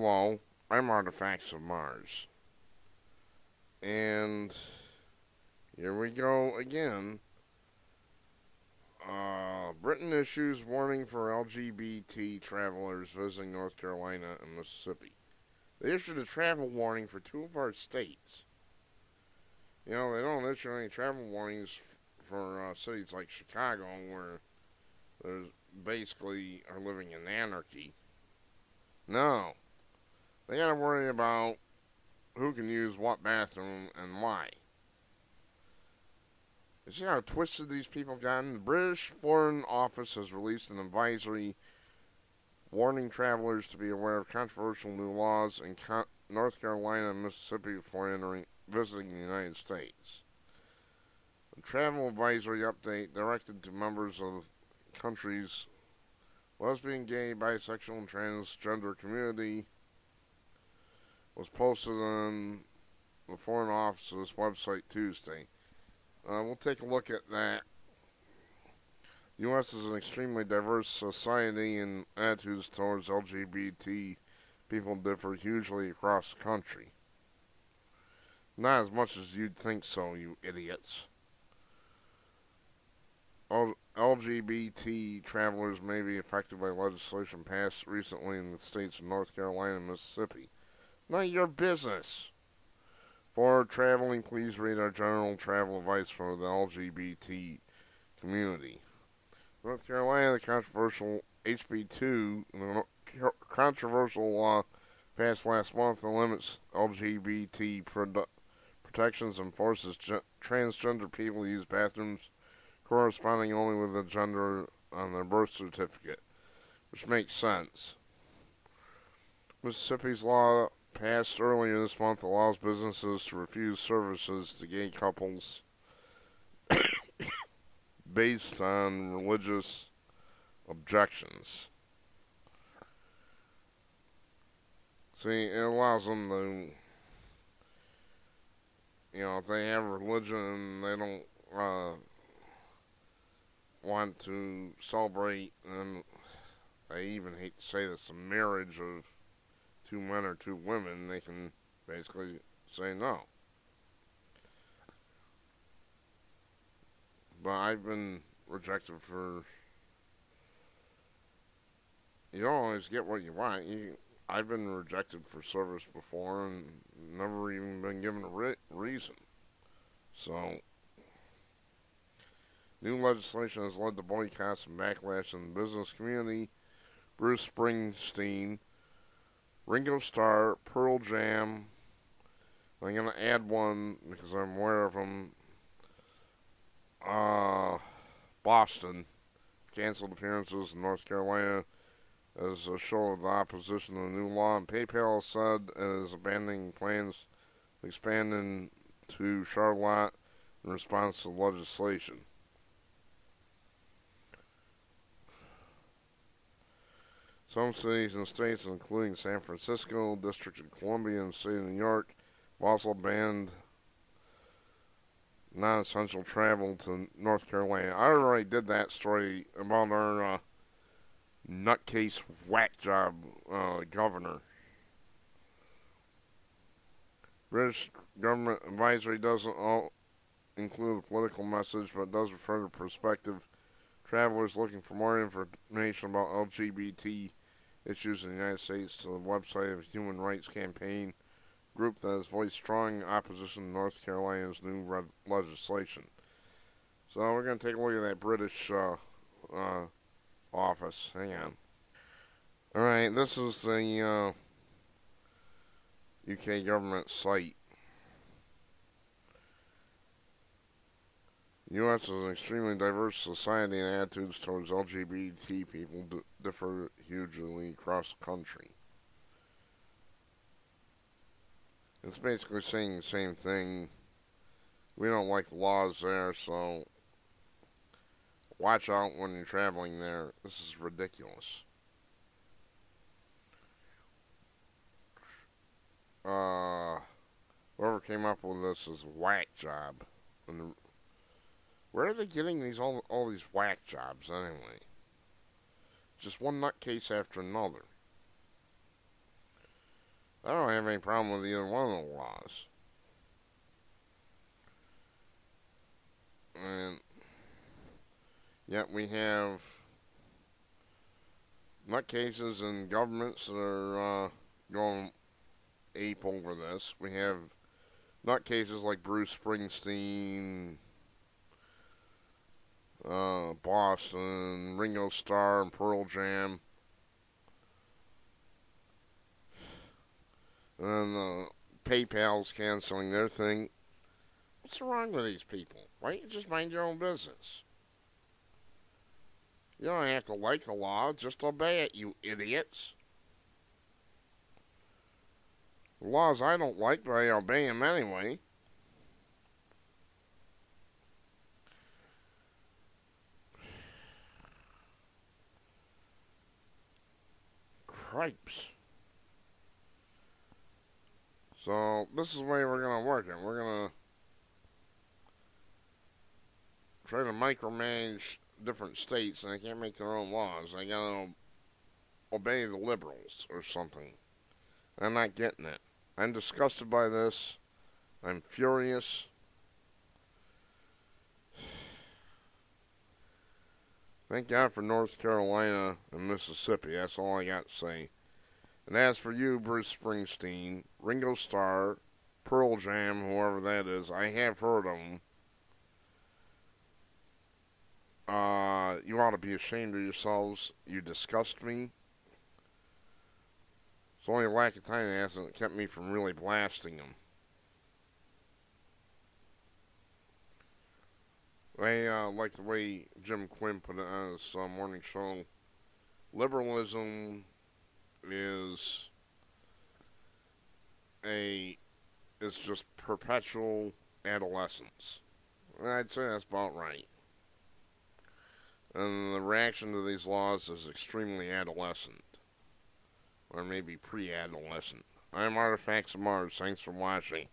Hello, I'm Artifacts of Mars. And here we go again. Uh, Britain issues warning for LGBT travelers visiting North Carolina and Mississippi. They issued a travel warning for two of our states. You know, they don't issue any travel warnings for uh, cities like Chicago, where there's basically are living in anarchy. No, they gotta worry about who can use what bathroom and why. You see how twisted these people have gotten? The British Foreign Office has released an advisory warning travelers to be aware of controversial new laws in North Carolina and Mississippi before entering visiting the United States. The travel advisory update directed to members of the country's lesbian, gay, bisexual, and transgender community was posted on the Foreign Office's website Tuesday. Uh, we'll take a look at that. The U.S. is an extremely diverse society, and attitudes towards LGBT people differ hugely across the country. Not as much as you'd think so, you idiots. LGBT travelers may be affected by legislation passed recently in the states of North Carolina and Mississippi. Not your business. For traveling, please read our general travel advice for the LGBT community. North Carolina, the controversial HB2, the controversial law passed last month that limits LGBT produ- protections and forces transgender people to use bathrooms corresponding only with the gender on their birth certificate, which makes sense. Mississippi's law passed earlier this month allows businesses to refuse services to gay couples based on religious objections. See, it allows them to, you know, if they have religion, they don't uh, want to celebrate, and I even hate to say this, a marriage of two men or two women, they can basically say no. But I've been rejected for. You don't always get what you want. You, I've been rejected for service before and never even been given a re- reason. So, new legislation has led to boycotts and backlash in the business community. Bruce Springsteen Ringo Starr, Pearl Jam. I'm going to add one because I'm aware of them. Uh, Boston canceled appearances in North Carolina as a show of the opposition to the new law. And PayPal said it is abandoning plans expanding to Charlotte in response to legislation. Some cities and states, including San Francisco, District of Columbia, and State of New York, also banned non-essential travel to North Carolina. I already did that story about our uh, nutcase whack job uh, governor. British government advisory doesn't all include a political message, but does refer to prospective travelers looking for more information about LGBT issues in the United States to the website of Human Rights Campaign group that has voiced strong opposition to North Carolina's new legislation. So we're going to take a look at that British uh, uh, office. Hang on. Alright, this is the uh, UK government site. U.S. is an extremely diverse society and attitudes towards LGBT people differ hugely across the country. It's basically saying the same thing. We don't like laws there, so watch out when you're traveling there. This is ridiculous. Uh, whoever came up with this is a whack job. Where are they getting these all all these whack jobs anyway? Just one nutcase after another. I don't have any problem with either one of the laws. And yet we have nutcases and governments that are uh, going ape over this. We have nutcases like Bruce Springsteen, uh, Boston, Ringo Starr, and Pearl Jam. And then the PayPal's canceling their thing. What's wrong with these people? Why don't you just mind your own business? You don't have to like the law, just obey it, you idiots. Laws I don't like, but I obey them anyway. Cripes. So, this is the way we're going to work it. We're going to try to micromanage different states, and they can't make their own laws. They got to obey the liberals or something. I'm not getting it. I'm disgusted by this. I'm furious. Thank God for North Carolina and Mississippi. That's all I got to say. And as for you, Bruce Springsteen, Ringo Starr, Pearl Jam, whoever that is, I have heard of them. Uh, you ought to be ashamed of yourselves. You disgust me. It's only a lack of time that hasn't kept me from really blasting them. I uh, like the way Jim Quinn put it on his uh, morning show. Liberalism is a is just perpetual adolescence. And I'd say that's about right. And the reaction to these laws is extremely adolescent or maybe pre-adolescent. I'm Artifacts of Mars. Thanks for watching.